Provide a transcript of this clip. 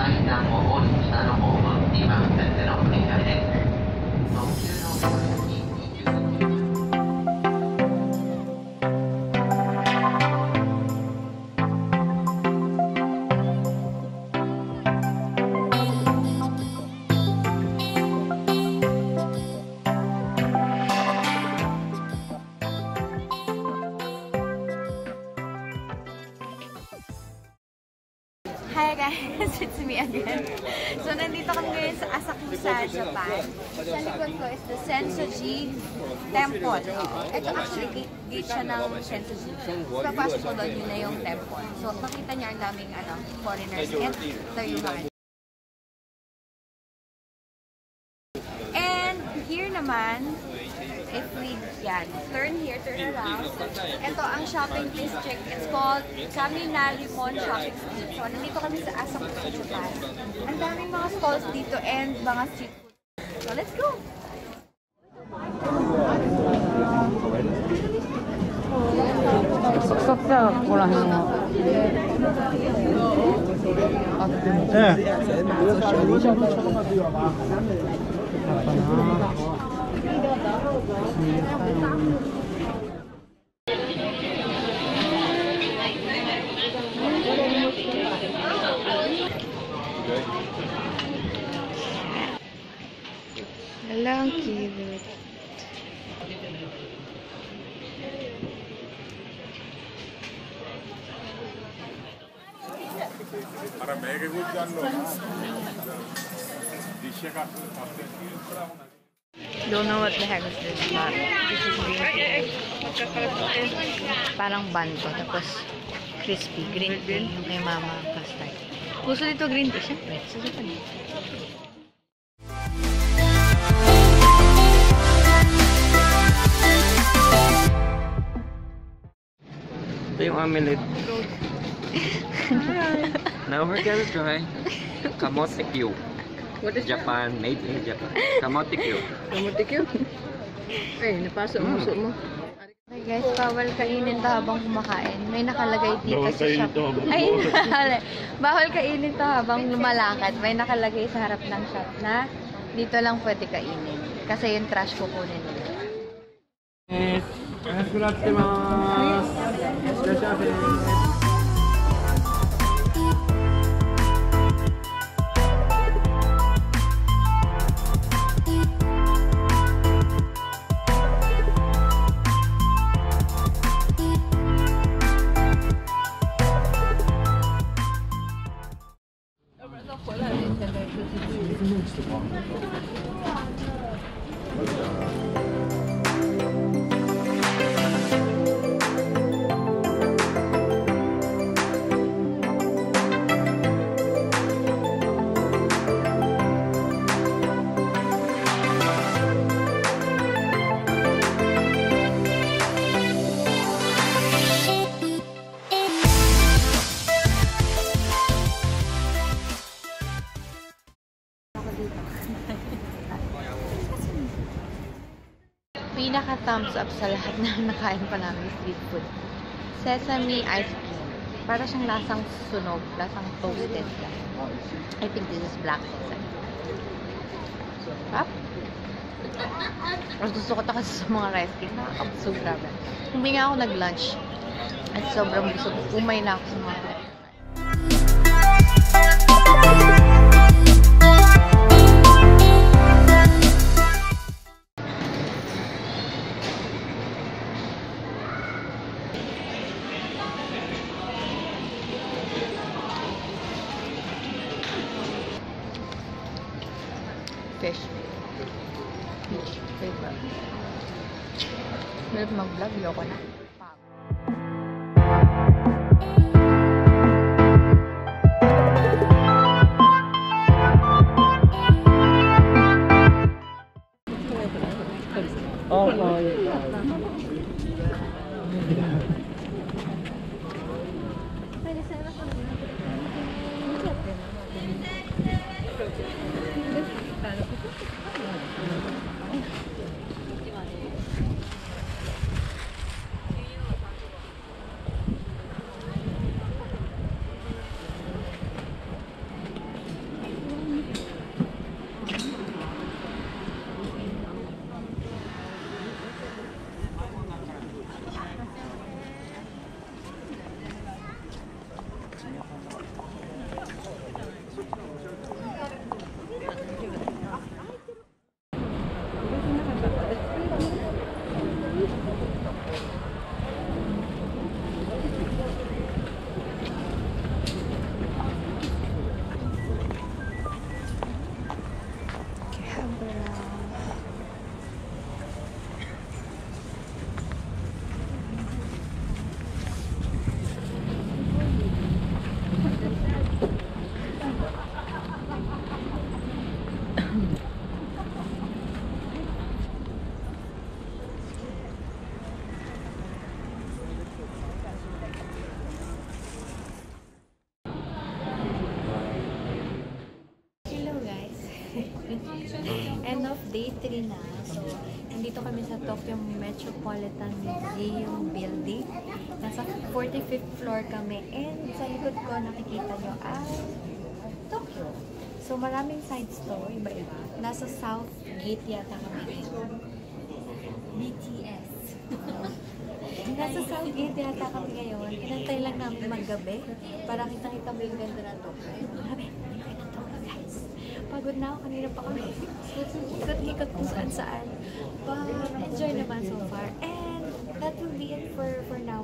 階段を降り下の方ーに今運転でのおりいです。Hi guys, it's me again. So nandito kami ngayon sa Asakusa, Japan. Sa likod ko is the Sensoji Temple. Ito actually gate, gate siya ng Sensoji. So papasok ko doon, yun na yung temple. So makita niya ang daming ano, foreigners and ito yung mga And here naman, if we, yan, turn here, turn around. Ito ang shopping district. It's called Kaminarimon Shopping Street. So, nandito kami sa Asakusa, Japan. Ang daming mga stalls dito and mga street food. So, let's go! 석사 거라 해요. Hello, Hello Kitty。阿拉买个物件喽，冰箱。Don't know what the heck is this, but this is green tea. Parang bun to, tapos crispy. Green tea yung kay mama custard. Gusto dito green tea, syempre. Sa Japan. Ito yung omelette. Now we're gonna try kamote Q. What is Japan, that? made in Japan. Kamote cube. Kamote cube? Ay, napasok mo, mm. suot mo. Hey guys, bawal kainin to habang kumakain. May nakalagay dito bawal sa shop. To Ay, bawal kainin to habang lumalakad. May nakalagay sa harap ng shop na dito lang pwede kainin. Kasi yung trash kukunin nila. Yes. Good afternoon. 回来那天，没说进去。Thumbs up sa lahat na nakain pa namin street food. Sesame ice cream. Para siyang lasang sunog, lasang toasted. I think this is black sesame. Sarap. Mas gusto ko to kasi sa mga rice cake. Nakakabusog grabe. Hindi nga ako nag-lunch. At sobrang busog. Umay na ako sa mga rice fish. Meron mag-vlog, loko na. Oh, no. End of day 3 na. So, nandito kami sa Tokyo Metropolitan Museum Building. Nasa 45th floor kami. And sa likod ko nakikita nyo ay Tokyo. So, maraming sides to, iba-iba. Nasa South Gate yata kami. BTS. Nasa South Gate yata kami ngayon. Inantay lang namin maggabi para kitang-kita mo yung ganda ng Tokyo. Grabe, hindi kayo ng Tokyo guys. Pagod na ako, kanina pa kami. Ikot-ikot kung saan-saan. But enjoy naman so far. And that will be it for for now.